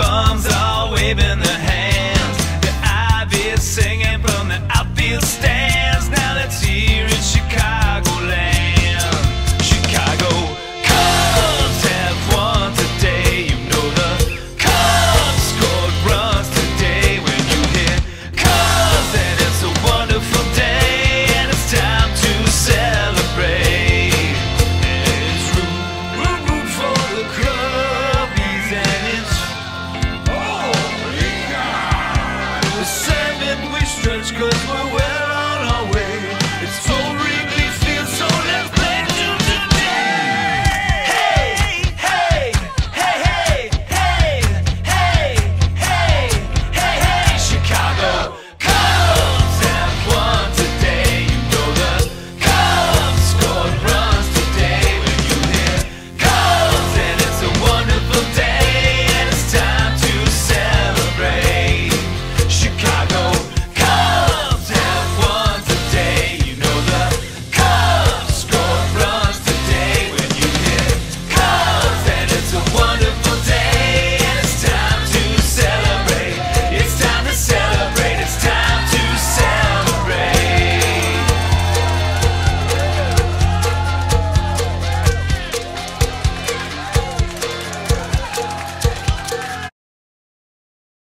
bums all waving their hands. we stretch cause we're with